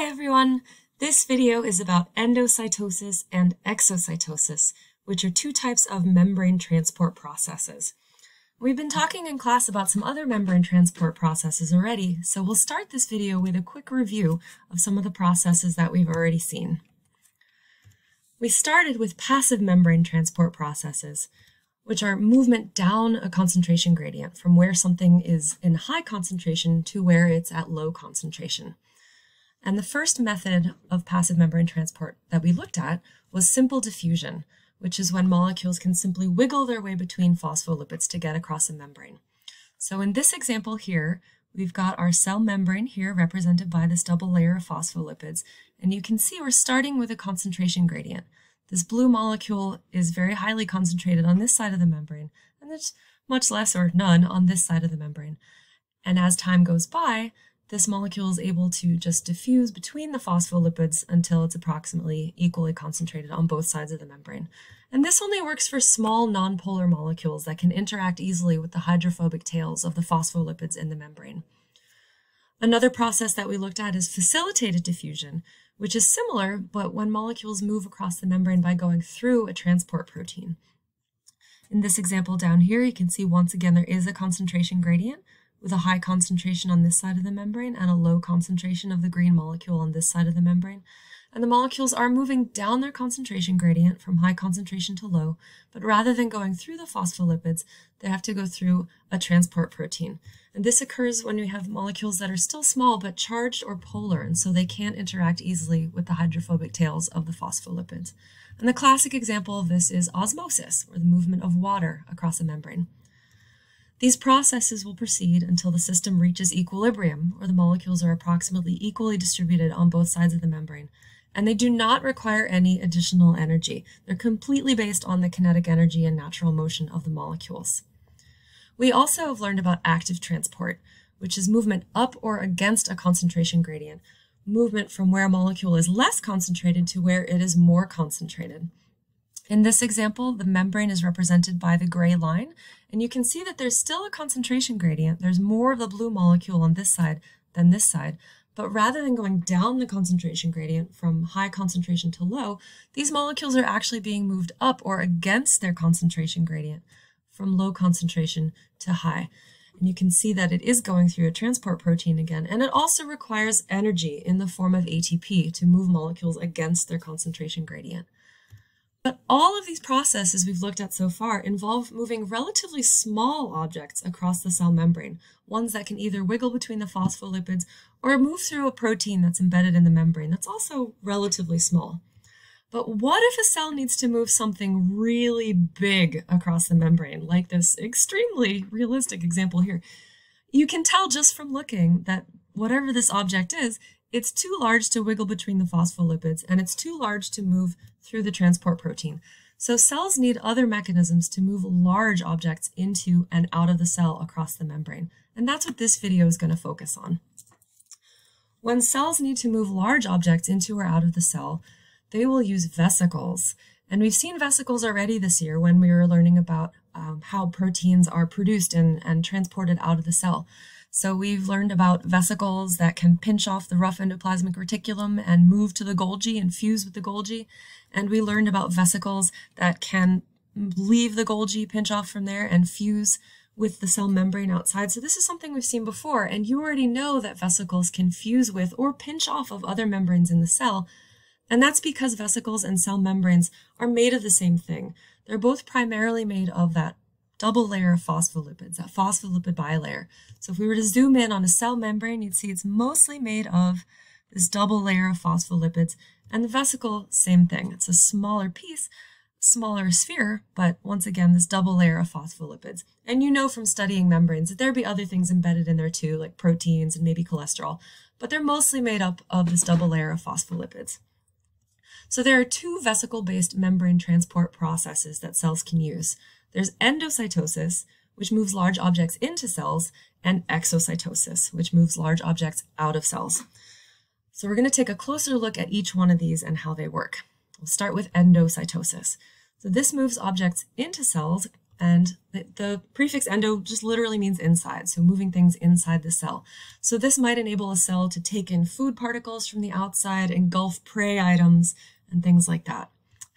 Hi everyone! This video is about endocytosis and exocytosis, which are two types of membrane transport processes. We've been talking in class about some other membrane transport processes already, so we'll start this video with a quick review of some of the processes that we've already seen. We started with passive membrane transport processes, which are movement down a concentration gradient from where something is in high concentration to where it's at low concentration. And the first method of passive membrane transport that we looked at was simple diffusion, which is when molecules can simply wiggle their way between phospholipids to get across a membrane. So in this example here, we've got our cell membrane here represented by this double layer of phospholipids, and you can see we're starting with a concentration gradient. This blue molecule is very highly concentrated on this side of the membrane, and it's much less or none on this side of the membrane. And as time goes by, this molecule is able to just diffuse between the phospholipids until it's approximately equally concentrated on both sides of the membrane. And this only works for small nonpolar molecules that can interact easily with the hydrophobic tails of the phospholipids in the membrane. Another process that we looked at is facilitated diffusion, which is similar, but when molecules move across the membrane by going through a transport protein. In this example down here, you can see once again there is a concentration gradient, with a high concentration on this side of the membrane and a low concentration of the green molecule on this side of the membrane. And the molecules are moving down their concentration gradient from high concentration to low, but rather than going through the phospholipids, they have to go through a transport protein. And this occurs when we have molecules that are still small but charged or polar, and so they can't interact easily with the hydrophobic tails of the phospholipids. And the classic example of this is osmosis, or the movement of water across a membrane. These processes will proceed until the system reaches equilibrium, or the molecules are approximately equally distributed on both sides of the membrane, and they do not require any additional energy. They're completely based on the kinetic energy and natural motion of the molecules. We also have learned about active transport, which is movement up or against a concentration gradient, movement from where a molecule is less concentrated to where it is more concentrated. In this example, the membrane is represented by the gray line, and you can see that there's still a concentration gradient. There's more of the blue molecule on this side than this side, but rather than going down the concentration gradient from high concentration to low, these molecules are actually being moved up or against their concentration gradient from low concentration to high. And you can see that it is going through a transport protein again, and it also requires energy in the form of ATP to move molecules against their concentration gradient. But all of these processes we've looked at so far involve moving relatively small objects across the cell membrane, ones that can either wiggle between the phospholipids or move through a protein that's embedded in the membrane that's also relatively small. But what if a cell needs to move something really big across the membrane, like this extremely realistic example here? You can tell just from looking that whatever this object is, it's too large to wiggle between the phospholipids, and it's too large to move through the transport protein. So cells need other mechanisms to move large objects into and out of the cell across the membrane. And that's what this video is going to focus on. When cells need to move large objects into or out of the cell, they will use vesicles. And we've seen vesicles already this year when we were learning about um, how proteins are produced and, and transported out of the cell. So we've learned about vesicles that can pinch off the rough endoplasmic reticulum and move to the Golgi and fuse with the Golgi. And we learned about vesicles that can leave the Golgi, pinch off from there, and fuse with the cell membrane outside. So this is something we've seen before, and you already know that vesicles can fuse with or pinch off of other membranes in the cell. And that's because vesicles and cell membranes are made of the same thing. They're both primarily made of that double layer of phospholipids, that phospholipid bilayer. So if we were to zoom in on a cell membrane, you'd see it's mostly made of this double layer of phospholipids. And the vesicle, same thing. It's a smaller piece, smaller sphere, but once again, this double layer of phospholipids. And you know from studying membranes that there'd be other things embedded in there too, like proteins and maybe cholesterol, but they're mostly made up of this double layer of phospholipids. So there are two vesicle-based membrane transport processes that cells can use. There's endocytosis, which moves large objects into cells, and exocytosis, which moves large objects out of cells. So we're going to take a closer look at each one of these and how they work. We'll start with endocytosis. So this moves objects into cells And the, prefix endo just literally means inside, so moving things inside the cell. So this might enable a cell to take in food particles from the outside, engulf prey items, and things like that.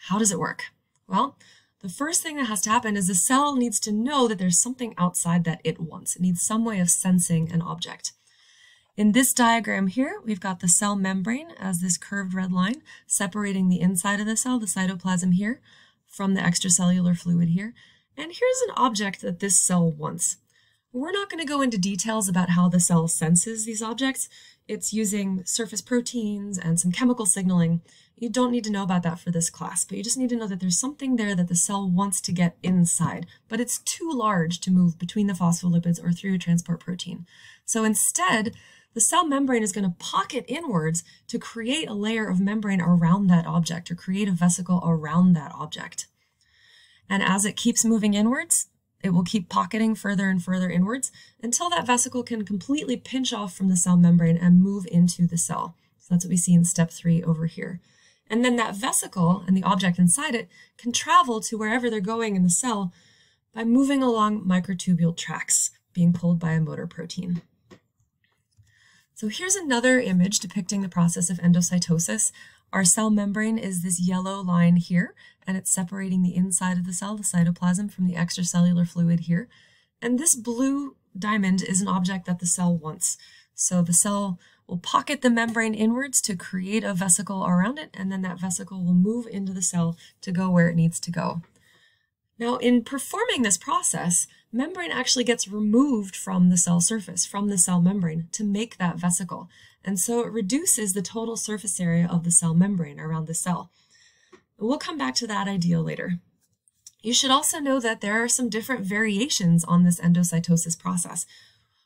How does it work? Well, the first thing that has to happen is the cell needs to know that there's something outside that it wants. It needs some way of sensing an object. In this diagram here, we've got the cell membrane as this curved red line separating the inside of the cell, the cytoplasm here, from the extracellular fluid here. And here's an object that this cell wants. We're not going to go into details about how the cell senses these objects. It's using surface proteins and some chemical signaling. You don't need to know about that for this class, but you just need to know that there's something there that the cell wants to get inside, but it's too large to move between the phospholipids or through a transport protein. So instead, the cell membrane is going to pocket inwards to create a layer of membrane around that object or create a vesicle around that object. And as it keeps moving inwards, it will keep pocketing further and further inwards until that vesicle can completely pinch off from the cell membrane and move into the cell. So that's what we see in step three over here. And then that vesicle and the object inside it can travel to wherever they're going in the cell by moving along microtubule tracks being pulled by a motor protein. So here's another image depicting the process of endocytosis. Our cell membrane is this yellow line here, and it's separating the inside of the cell, the cytoplasm, from the extracellular fluid here. And this blue diamond is an object that the cell wants. So the cell will pocket the membrane inwards to create a vesicle around it, and then that vesicle will move into the cell to go where it needs to go. Now, in performing this process, membrane actually gets removed from the cell surface, from the cell membrane, to make that vesicle. And so it reduces the total surface area of the cell membrane around the cell. We'll come back to that idea later. You should also know that there are some different variations on this endocytosis process.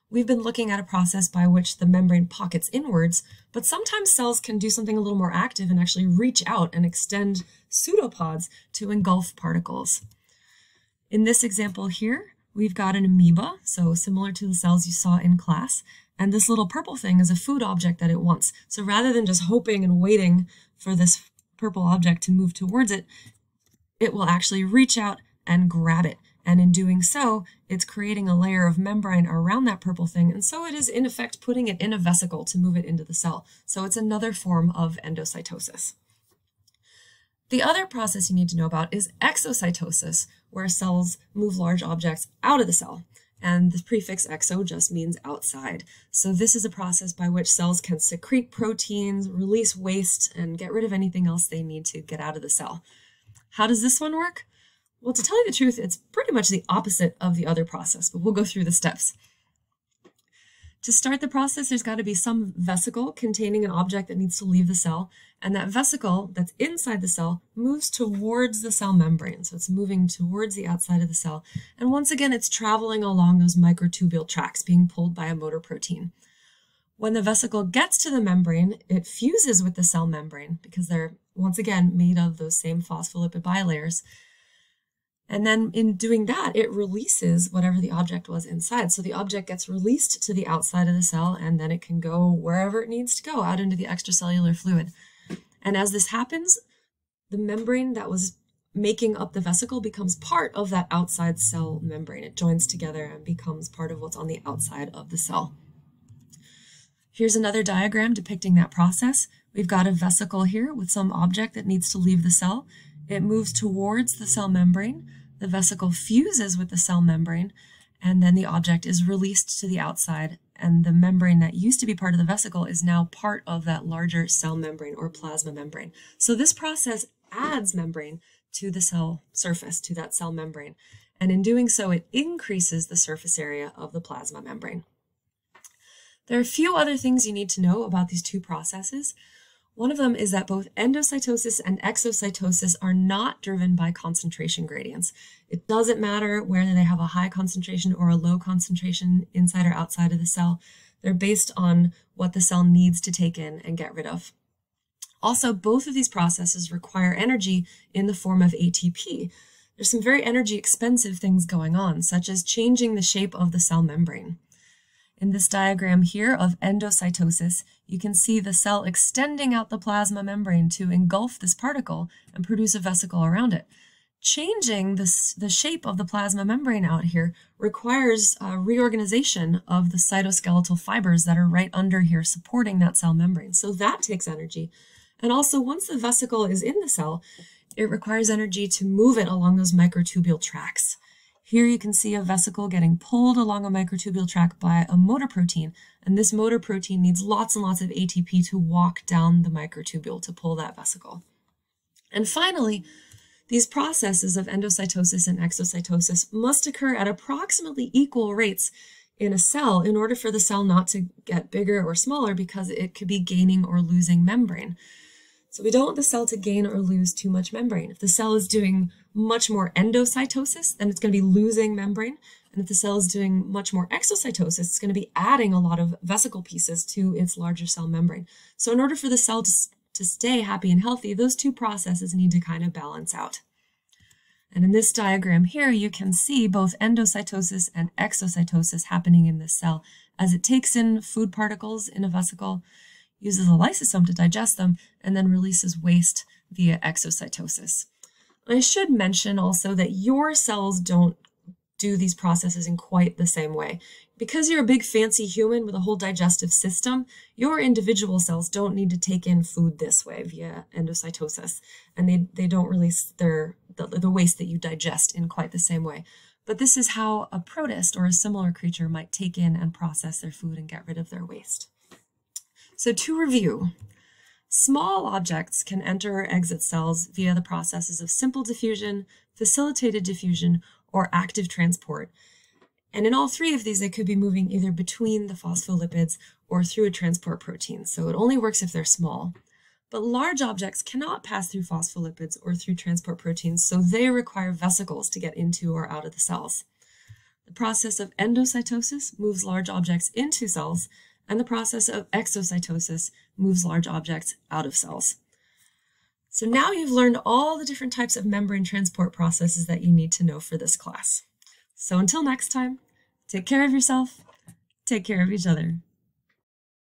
We've been looking at a process by which the membrane pockets inwards, but sometimes cells can do something a little more active and actually reach out and extend pseudopods to engulf particles. In this example here, we've got an amoeba, so similar to the cells you saw in class, and this little purple thing is a food object that it wants. So rather than just hoping and waiting for this purple object to move towards it, it will actually reach out and grab it. And in doing so, it's creating a layer of membrane around that purple thing. And so it is in effect putting it in a vesicle to move it into the cell. So it's another form of endocytosis. The other process you need to know about is exocytosis, where cells move large objects out of the cell. And the prefix exo just means outside. So this is a process by which cells can secrete proteins, release waste, and get rid of anything else they need to get out of the cell. How does this one work? Well, to tell you the truth, it's pretty much the opposite of the other process, but we'll go through the steps. To start the process, there's got to be some vesicle containing an object that needs to leave the cell, and that vesicle that's inside the cell moves towards the cell membrane. So it's moving towards the outside of the cell. And once again, it's traveling along those microtubule tracks being pulled by a motor protein. When the vesicle gets to the membrane, it fuses with the cell membrane because they're, once again, made of those same phospholipid bilayers. And then in doing that, it releases whatever the object was inside. So the object gets released to the outside of the cell, and then it can go wherever it needs to go, out into the extracellular fluid. And as this happens, the membrane that was making up the vesicle becomes part of that outside cell membrane. It joins together and becomes part of what's on the outside of the cell. Here's another diagram depicting that process. We've got a vesicle here with some object that needs to leave the cell. It moves towards the cell membrane. The vesicle fuses with the cell membrane, and then the object is released to the outside and the membrane that used to be part of the vesicle is now part of that larger cell membrane or plasma membrane. So this process adds membrane to the cell surface, to that cell membrane, and in doing so, it increases the surface area of the plasma membrane. There are a few other things you need to know about these two processes. One of them is that both endocytosis and exocytosis are not driven by concentration gradients. It doesn't matter whether they have a high concentration or a low concentration inside or outside of the cell. They're based on what the cell needs to take in and get rid of. Also, both of these processes require energy in the form of ATP. There's some very energy expensive things going on, such as changing the shape of the cell membrane. In this diagram here of endocytosis, you can see the cell extending out the plasma membrane to engulf this particle and produce a vesicle around it. changing this, the shape of the plasma membrane out here requires a reorganization of the cytoskeletal fibers that are right under here supporting that cell membrane. So that takes energy. And also once the vesicle is in the cell, it requires energy to move it along those microtubule tracks. Here you can see a vesicle getting pulled along a microtubule track by a motor protein, and this motor protein needs lots and lots of ATP to walk down the microtubule to pull that vesicle. And finally, these processes of endocytosis and exocytosis must occur at approximately equal rates in a cell in order for the cell not to get bigger or smaller because it could be gaining or losing membrane. So we don't want the cell to gain or lose too much membrane. If the cell is doing much more endocytosis, then it's going to be losing membrane. And if the cell is doing much more exocytosis, it's going to be adding a lot of vesicle pieces to its larger cell membrane. So in order for the cell to to stay happy and healthy, those two processes need to kind of balance out. And in this diagram here, you can see both endocytosis and exocytosis happening in this cell as it takes in food particles in a vesicle, uses a lysosome to digest them, and then releases waste via exocytosis. I should mention also that your cells don't do these processes in quite the same way. Because you're a big fancy human with a whole digestive system, your individual cells don't need to take in food this way via endocytosis, and they, they don't release their the, the waste that you digest in quite the same way. But this is how a protist or a similar creature might take in and process their food and get rid of their waste. So to review, small objects can enter or exit cells via the processes of simple diffusion, facilitated diffusion, or active transport. And in all three of these, they could be moving either between the phospholipids or through a transport protein. So it only works if they're small. But large objects cannot pass through phospholipids or through transport proteins, so they require vesicles to get into or out of the cells. The process of endocytosis moves large objects into cells, and the process of exocytosis moves large objects out of cells. So now you've learned all the different types of membrane transport processes that you need to know for this class. So until next time, take care of yourself, take care of each other.